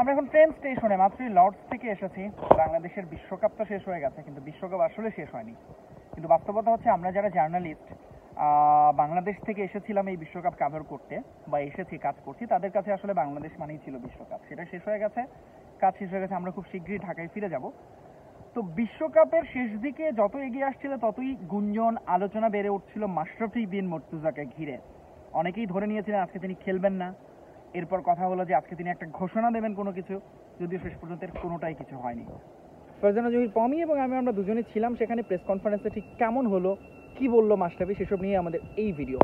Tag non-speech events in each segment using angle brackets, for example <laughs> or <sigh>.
আমরা এখন ট্রেন স্টেশনে মাত্রই লর্ডস থেকে এসেছি। বাংলাদেশের বিশ্বকাপ তো শেষ হয়ে গেছে, কিন্তু বিশ্বকাপ আসলে শেষ হয়নি। কিন্তু বাস্তবতা হচ্ছে আমরা যারা জার্নালিস্ট বাংলাদেশ থেকে এসেছিলাম এই বিশ্বকাপ কাভার করতে বা এসেছি, কাজ করছি, তাদের কাছে আসলে বাংলাদেশ মানেই ছিল বিশ্বকাপ। সেটা শেষ হয়ে গেছে, কাজ শেষ হয়ে গেছে, আমরা খুব শীঘ্রই ঢাকায় ফিরে যাব। তো বিশ্বকাপের শেষ দিকে যত এগিয়ে আসছিল, ততই গুঞ্জন, আলোচনা বেড়ে উঠছিল মাশরাফি বিন মর্তুজাকে ঘিরে। অনেকেই ধরে নিয়েছিলেন, আজকে তিনি খেলবেন না। এরপর কথা হলো যে আজকে তিনি একটা ঘোষণা দেবেন কোনো কিছু যদিও শেষ পর্যন্ত এর কোনোটাই কিছু হয়নি। ফারজানা জহির পমি এবং আমি আমরা দুজনেই ছিলাম সেখানে প্রেস কনফারেন্সে ঠিক কেমন হলো কি বলল মাশরাফি সেসব নিয়ে আমাদের এই ভিডিও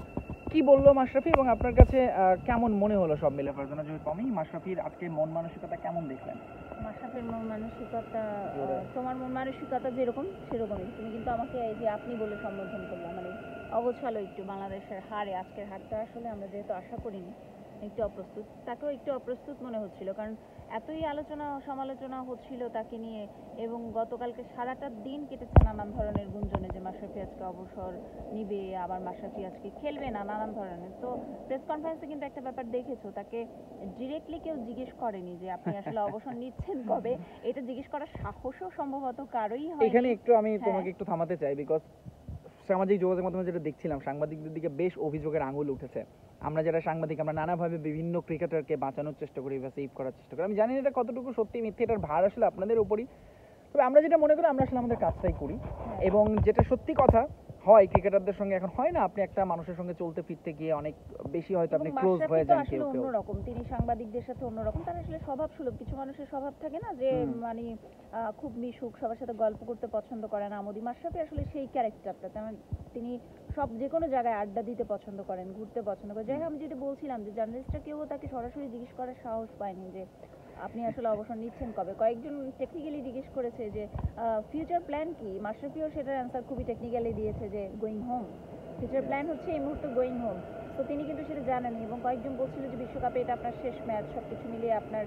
কি বলল মাশরাফি এবং আপনার কাছে কেমন মনে হলো সব মিলে? ফারজানা জহির পমি মাশরাফির আজকে মন মানসিকতা কেমন দেখলেন? মাশরাফের মন মানসিকতা আহ, তোমার মন মানসিকতা যেরকম সেরকমই। তুমি কিন্তু আমাকে এই যে আপনি বলে সম্বোধন করলাম মানে অগোছালো একটু বাংলাদেশের হারে আজকের হারটা আসলে আমরা যেহেতু আশা করিনি একটু অপ্রস্তুত। তাকেও একটু অপ্রস্তুত মনে হচ্ছিল কারণ এতই আলোচনা সমালোচনা হচ্ছিল তাকে নিয়ে এবং গতকালকে সারাটা দিন কেটেছে নানান ধরনের গুঞ্জনে যে মাশরাফি আজকে অবসর নিবে আবার মাশরাফি আজকে খেলবে না নানান ধরনের। তো প্রেস কনফারেন্সে কিন্তু একটা ব্যাপার দেখেছ তাকে ডিরেক্টলি কেউ জিজ্ঞেস করেনি যে আপনি আসলে অবসর নিচ্ছেন কবে? এটা জিজ্ঞেস করার সাহসও সম্ভবত কারোই হয় এখানে একটু আমি হ্যাঁ। তোমাকে একটু থামাতে চাই বিকজ সামাজিক যোগাযোগ মাধ্যমে যেটা দেখছিলাম সাংবাদিকদের দিকে বেশ অভিযোগের আঙুল উঠেছে। আমরা যারা সাংবাদিক আমরা নানাভাবে বিভিন্ন ক্রিকেটারকে বাঁচানোর চেষ্টা করি বা সেভ করার চেষ্টা করি। আমি জানি না এটা কতটুকু সত্যি মিথ্যে এটার ভার আসলে আপনাদের উপরই। তবে আমরা যেটা মনে করি আমরা আসলে আমাদের কাজটাই করি। এবং যেটা সত্যি কথা হয় ক্রিকেটারদের সঙ্গে এখন হয় না? আপনি একটা মানুষের সঙ্গে চলতে ফিরতে গিয়ে অনেক বেশি হয়তো আপনি ক্লোজ হয়ে যান কেউ কেউ। অন্যরকম। তিনি সাংবাদিকদের সাথে অন্যরকম। তার আসলে স্বভাব সুলভ। কিছু মানুষের স্বভাব থাকে না যে। মানে খুব মিশুক সবার সাথে গল্প করতে পছন্দ করেন আমোদি মাশরাফি আসলে সেই ক্যারেক্টারটা। তেমন তিনি সব যে কোনো জায়গায় আড্ডা দিতে পছন্দ করেন ঘুরতে পছন্দ করেন। যাই হোক আমি যেটা বলছিলাম যে জার্নালিস্টরা কেউ তাকে সরাসরি জিজ্ঞেস করার সাহস পায়নি যে আপনি আসলে অবসর নিচ্ছেন কবে? কয়েকজন টেকনিক্যালি জিজ্ঞেস করেছে যে ফিউচার প্ল্যান কি? মাশরাফিও সেটার অ্যান্সার খুবই টেকনিক্যালি দিয়েছে যে গোয়িং হোম ফিউচার প্ল্যান হচ্ছে এই মুহূর্তে গোয়িং হোম তো তিনি কিন্তু সেটা জানেন এবং কয়েকজন বলছিল যে বিশ্বকাপে এটা আপনার শেষ ম্যাচ সব কিছু মিলিয়ে আপনার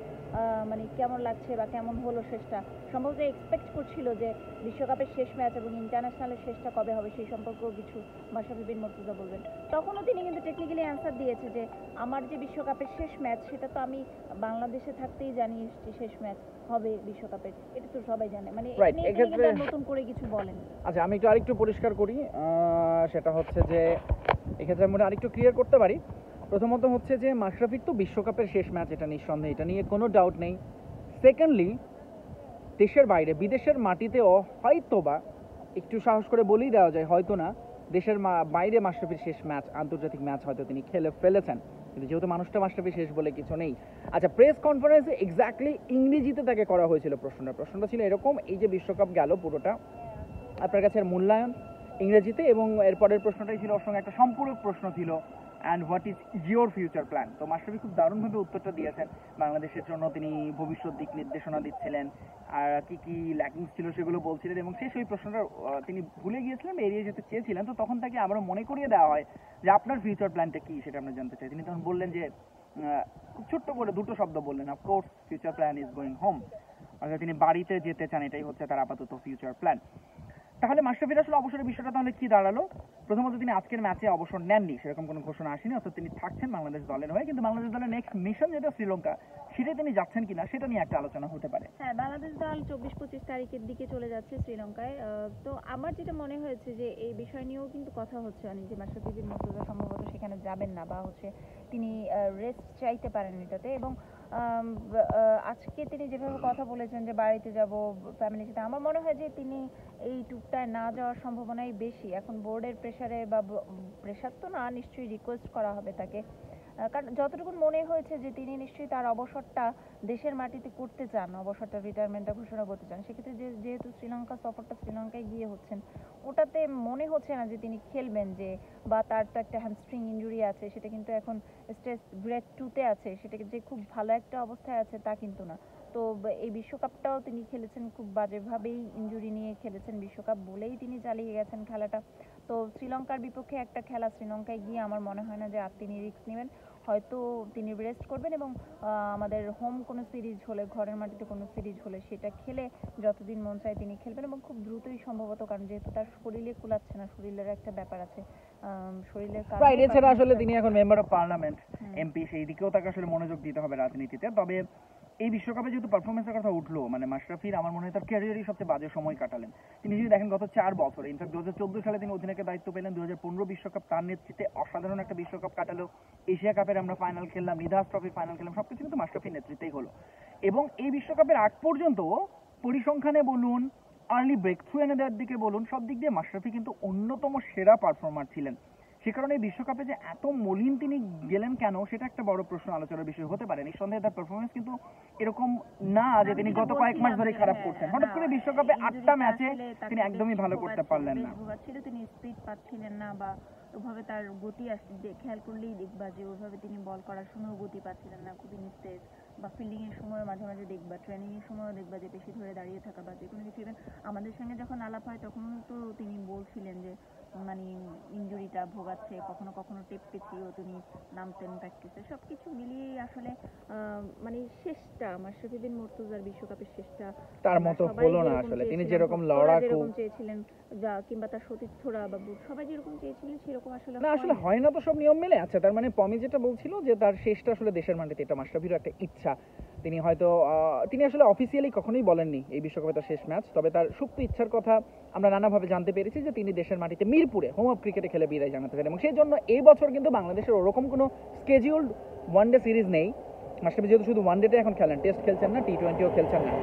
মানে কেমন লাগছে বা কেমন হলো শেষটা? সম্ভবত এক্সপেক্ট করছিল যে বিশ্বকাপের শেষ ম্যাচ এবং ইন্টারন্যাশনালের শেষটা কবে হবে সেই সম্পর্কেও কিছু মাশরাফি বিন মর্তুজা বলবেন। তখনও তিনি কিন্তু টেকনিক্যালি অ্যান্সার দিয়েছে যে আমার যে বিশ্বকাপের শেষ ম্যাচ সেটা তো আমি বাংলাদেশে থাকতেই জানিয়ে এসেছি শেষ ম্যাচ হবে বিশ্বকাপের এটা তো সবাই জানে। মানে নতুন করে কিছু বলেন আচ্ছা আমি একটু আরেকটু পরিষ্কার করি। সেটা হচ্ছে যে এক্ষেত্রে আমরা আরেকটু ক্লিয়ার করতে পারি। প্রথমত হচ্ছে যে, মাশরাফির তো বিশ্বকাপের শেষ ম্যাচ এটা নিঃসন্দেহে, এটা নিয়ে কোনো ডাউট নেই। সেকেন্ডলি দেশের বাইরে, বিদেশের মাটিতেও হয়তোবা, একটু সাহস করে বলেই দেওয়া যায়, হয়তো না, দেশের বাইরে মাশরাফির শেষ ম্যাচ আন্তর্জাতিক ম্যাচ হয়তো তিনি খেলে ফেলেছেন। কিন্তু যেহেতু মানুষটা মাশরাফি শেষ বলে কিছু নেই। আচ্ছা প্রেস কনফারেন্সে এক্স্যাক্টলি ইংরেজিতে তাকে করা হয়েছিল প্রশ্নটা। প্রশ্নটা ছিল এরকম, এই যে বিশ্বকাপ গেল পুরোটা, আপনার কাছে মূল্যায়ন? ইংরেজিতে এবং এর পরের প্রশ্নটাই ছিল ওর সঙ্গে একটা সম্পূরক প্রশ্ন ছিল and what is your future plan তো মাস্টারবি খুব দারুণভাবে উত্তরটা দিয়েছেন। বাংলাদেশের জন্য তিনি ভবিষ্যৎ দিক নির্দেশনা দিচ্ছিলেন, আর কি কি ল্যাকিংস ছিল সেগুলো বলছিলেন এবং শেষ ওই প্রশ্নটা তিনি ভুলে গিয়েছিলেন, এড়িয়ে যেতে চেয়েছিলেন। তো তখন তাকে আবারও মনে করিয়ে দেওয়া হয় যে আপনার ফিউচার প্ল্যানটা কি সেটা আমরা জানতে চাই। তিনি তখন বললেন যে খুব ছোট্ট করে দুটো শব্দ বললেন of course future plan is going home অর্থাৎ তিনি বাড়িতে যেতে চান, এটাই হচ্ছে তার আপাতত ফিউচার প্ল্যান তাহলে মাশরাফির আসলে অবসরের বিষয়টা তাহলে কি দাঁড়াল? প্রথমত তিনি আজকের ম্যাচে অবসর নেননি, সেরকম কোনো ঘোষণা আসেনি, অর্থাৎ তিনি থাকছেন বাংলাদেশ দলের হয়ে, কিন্তু বাংলাদেশ দলের নেক্সট মিশন যেটা শ্রীলঙ্কা সেটাই তিনি যাচ্ছেন কিনা সেটা নিয়ে একটা আলোচনা হতে পারে। হ্যাঁ বাংলাদেশ দল চব্বিশ পঁচিশ তারিখের দিকে চলে যাচ্ছে শ্রীলঙ্কায়। তো আমার যেটা মনে হয়েছে যে এই বিষয় নিয়েও কিন্তু কথা হচ্ছে অনেক, যে মাশরাফি বিন সম্ভবত সেখানে যাবেন না, বা হচ্ছে তিনি রেস্ট চাইতে পারেন এটাতে, এবং আজকে তিনি যেভাবে কথা বলেছেন যে বাড়িতে যাব ফ্যামিলির সাথে, আমার মনে হয় যে তিনি এই টুকটায় না যাওয়ার সম্ভাবনাই বেশি। এখন বোর্ডের প্রেসারে বা প্রেসার তো না, নিশ্চয়ই রিকোয়েস্ট করা হবে তাকে। কারণ যতটুকু মনে হয়েছে যে তিনি নিশ্চয়ই তার অবসরটা দেশের মাটিতে করতে চান, অবসরটা রিটায়ারমেন্টটা ঘোষণা করতে চান, সেক্ষেত্রে যে, যেহেতু শ্রীলঙ্কা সফরটা শ্রীলঙ্কায় গিয়ে হচ্ছেন, ওটাতে মনে হচ্ছে না যে তিনি খেলবেন যে, বা তার তো একটা হ্যামস্ট্রিং ইনজুরি আছে, সেটা কিন্তু এখন স্ট্রেস গ্রেড টুতে আছে, সেটাকে যে খুব ভালো একটা অবস্থায় আছে তা কিন্তু না। তো এই বিশ্বকাপটাও তিনি খেলেছেন খুব বাজেভাবেই ইনজুরি নিয়ে খেলেছেন বিশ্বকাপ বলেই তিনি চালিয়ে গেছেন খেলাটা। তো শ্রীলঙ্কার বিপক্ষে একটা খেলা, শ্রীলঙ্কায় গিয়ে আমার মনে হয় না যে আর তিনি রিস্ক নেবেন। হয়তো তিনি রেস্ট করবেন এবং আমাদের হোম কোনো সিরিজ হলে ঘরের মাটিতে কোনো সিরিজ হলে সেটা খেলে যতদিন মন চায় তিনি খেলবেন এবং খুব দ্রুতই সম্ভবত কারণ যেহেতু তার শরীরে কুলাচ্ছে না শরীরের একটা ব্যাপার আছে আহ শরীরের রাইট এছাড়া আসলে তিনি এখন মেম্বার অফ পার্লামেন্ট এমপি সেই দিকেও তাকে আসলে মনোযোগ দিতে হবে রাজনীতিতে। তবে এই বিশ্বকাপে যেহেতু পারফরমেন্সের কথা উঠল মানে মাশরাফির আমার মনে হয় তার ক্যারিয়ারই সবচেয়ে বাজে সময় কাটালেন। তিনি যদি দেখেন গত চার বছর ইনফ্যাক্ট দু হাজার চোদ্দ সালে তিনি অধিনায়কের দায়িত্ব পেলেন দু হাজার পনেরো বিশ্বকাপ তার নেতৃত্বে অসাধারণ একটা বিশ্বকাপ কাটালো। এশিয়া কাপের আমরা ফাইনাল খেললাম নিদাস ট্রফি ফাইনাল খেললাম, সবকিছু কিন্তু মাশরাফির নেতৃত্বেই হলো। এবং এই বিশ্বকাপের আগ পর্যন্ত পরিসংখ্যানে বলুন আর্লি ব্রেক থ্রু এনে দেওয়ার দিকে বলুন, সব দিক দিয়ে মাশরাফি কিন্তু অন্যতম সেরা পারফর্মার ছিলেন। সে কারণে বিশ্বকাপে যে এত মলিন তিনি গেলেন কেন, সেটা একটা বড় প্রশ্ন আলোচনার বিষয় হতে পারে। নিঃসন্দেহে তার পারফরমেন্স কিন্তু এরকম না যে তিনি গত কয়েক মাস ধরে খারাপ করছেন। হঠাৎ করে বিশ্বকাপে আটটা ম্যাচে তিনি একদমই ভালো করতে পারলেন না। তিনি স্পিড পাচ্ছিলেন না বা ওভাবে তার গতি খেয়াল করলেই দেখবা যে ওইভাবে তিনি বল করার সময়ও গতি পাচ্ছিলেন না খুবই নিস্তেজ বা ফিল্ডিং এর সময় মাঝে মাঝে দেখবা ট্রেনিং এর সময়ও দেখবা যে বেশি ধরে দাঁড়িয়ে থাকা বা যে কোনো কিছু আমাদের সঙ্গে যখন আলাপ হয় তখন তো তিনি বলছিলেন যে মানে ইনজুরিটা ভোগাচ্ছে কখনো কখনো টেপ পেঁচিয়েও তিনি নামতেন প্র্যাকটিসে সব কিছু মিলিয়েই আসলে মানে শেষটা মাশরাফি বিন মুর্তজার বিশ্বকাপের শেষটা তার মতো হলো না আসলে। তিনি যেরকম লড়াকু। যেরকম চেয়েছিলেন যা কিংবা তার সতীর্থরা বা সবাই যেরকম চেয়েছিলেন সেরকম আসলে না আসলে হয় না তো সব নিয়ম মেলে। আচ্ছা তার মানে পমি যেটা বলছিল যে তার শেষটা আসলে দেশের মাটিতে এটা মাশরাফিরও একটা ইচ্ছা। তিনি হয়তো তিনি আসলে অফিসিয়ালি কখনোই বলেননি এই বিশ্বকাপে তার শেষ ম্যাচ তবে তার সুপ্ত ইচ্ছার কথা আমরা নানাভাবে জানতে পেরেছি যে তিনি দেশের মাটিতে মিরপুরে হোম অফ ক্রিকেটে খেলে বিদায় জানাতে চান এবং সেই জন্য এই বছর কিন্তু বাংলাদেশের ওরকম কোনো স্কেজিউলড ওয়ানডে সিরিজ নেই। মাশরাফি যেহেতু শুধু ওয়ান ওয়ানডেতে এখন খেলেন টেস্ট খেলছেন না টি টোয়েন্টিও খেলছেন না।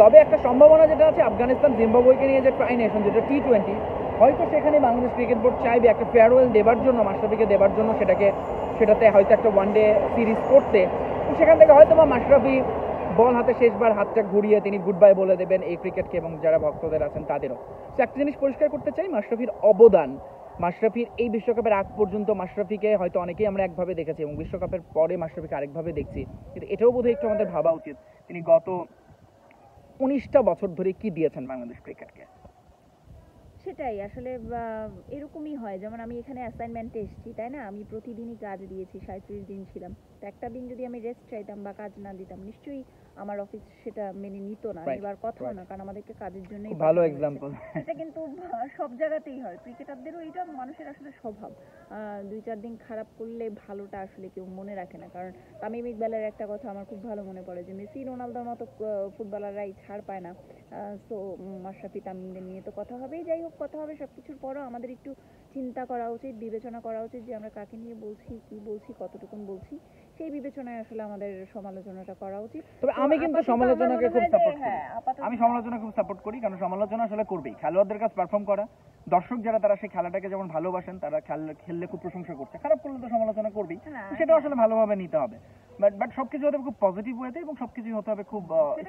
তবে একটা সম্ভাবনা যেটা আছে, আফগানিস্তান জিম্বাবুয়েকে নিয়ে যে ট্রাই নেশন যেটা টি টোয়েন্টি হয়তো সেখানে বাংলাদেশ ক্রিকেট বোর্ড চাইবে একটা ফেয়ারওয়েল দেবার জন্য, মাশরাফিকে দেবার জন্য সেটাকে, সেটাতে হয়তো একটা ওয়ানডে সিরিজ করতে। সেখান থেকে হয়তো বা মাশরাফি বল হাতে শেষবার হাতটা ঘুরিয়ে তিনি গুড বাই বলে দেবেন এই ক্রিকেটকে এবং যারা ভক্তদের আছেন তাদেরও। তো একটা জিনিস পরিষ্কার করতে চাই, মাশরাফির অবদান। মাশরাফির এই বিশ্বকাপের আগ পর্যন্ত মাশরাফিকে হয়তো অনেকেই আমরা একভাবে দেখেছি এবং বিশ্বকাপের পরে মাশরাফিকে আরেকভাবে দেখছি। কিন্তু এটাও বোধহয় একটু আমাদের ভাবা উচিত। তিনি গত উনিশটা বছর ধরে কি দিয়েছেন বাংলাদেশ ক্রিকেটকে সেটাই, আসলে এরকমই হয়। যেমন আমি এখানে অ্যাসাইনমেন্টে এসেছি, তাই না? আমি প্রতিদিনই কাজ দিয়েছি সাঁত্রিশ দিন ছিলাম। তো একটা দিন যদি আমি রেস্ট চাইতাম বা কাজ না দিতাম, নিশ্চয়ই আমার অফিস সেটা মেনে নিত না এবার কথা না কারণ আমাদেরকে কাজের জন্য ভালো এক্সাম্পল এটা কিন্তু <laughs> সব জায়গাতেই হয় ক্রিকেটারদেরও এটা মানুষের আসলে স্বভাব। দুই চার দিন খারাপ করলে ভালোটা আসলে কেউ মনে রাখে না কারণ তামিম ইকবালের একটা কথা আমার খুব ভালো মনে পড়ে যে মেসি রোনালদোর মতো ফুটবলাররাই ছাড় পায় না। তো মাশরাফি তামিমদের নিয়ে তো কথা হবেই যাই হোক কথা হবে সবকিছুর পরও আমাদের একটু চিন্তা করা উচিত বিবেচনা করা উচিত যে আমরা কাকে নিয়ে বলছি কি বলছি কতটুকুন বলছি। সেই বিবেচনায় আসলে আমাদের সমালোচনাটা করা উচিত। তবে আমি কিন্তু সমালোচনা কে সমালোচনাকে খুব সাপোর্ট করি। হ্যাঁ, আমি সমালোচনা খুব সাপোর্ট করি কারণ সমালোচনা আসলে করবেই। খেলোয়াড়দের কাছে পারফর্ম করা দর্শক যারা তারা সেই খেলাটাকে যেমন ভালোবাসেন তারা খেললে খুব প্রশংসা করছে। খারাপ করলে তো সমালোচনা করবেই। সেটা আসলে ভালোভাবে নিতে হবে। বাট বাট সবকিছু হতে হবে খুব পজিটিভ ওয়েতে এবং সবকিছু হতে হবে খুব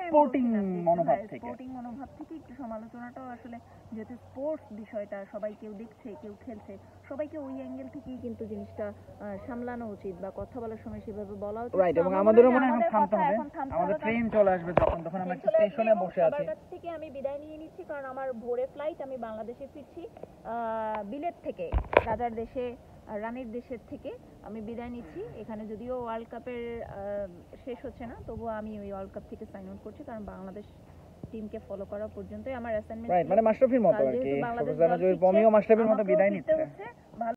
স্পোর্টিং মনোভাব হ্যাঁ, থেকে। sporting মনোভাব থেকে একটু সমালোচনাটাও আসলে যেহেতু স্পোর্টস বিষয়টা সবাই কেউ দেখছে কেউ খেলছে সবাইকে ওই অ্যাঙ্গেল থেকেই কিন্তু জিনিসটা সামলানো উচিত বা কথা বলার সময় সেভাবে বলা উচিত। রাইট এবং আমাদেরও মনে হয় থামতে হবে। আমাদের ট্রেন চলে আসবে তখন আমরা একটা স্টেশনে বসে আছি। থেকে আমি বিদায় নিয়ে নিচ্ছি কারণ আমার ভোরে ফ্লাইট আমি বাংলাদেশে ফিরছি। আহ, বিলেত থেকে রাজার দেশে রানীর দেশের থেকে আমি বিদায় নিচ্ছি। এখানে যদিও ওয়ার্ল্ড কাপের আহ, শেষ হচ্ছে না তবুও আমি ওই ওয়ার্ল্ড কাপ থেকে সাইন আউট করছি কারণ বাংলাদেশ টিমকে ফলো করা পর্যন্তই। আমার অ্যাসাইনমেন্ট মানে মাস্টারফির মতো আর কি বাংলাদেশ জানা জয়ের পমিও মাস্টারফির মতো বিদায় নিচ্ছে।